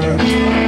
summer.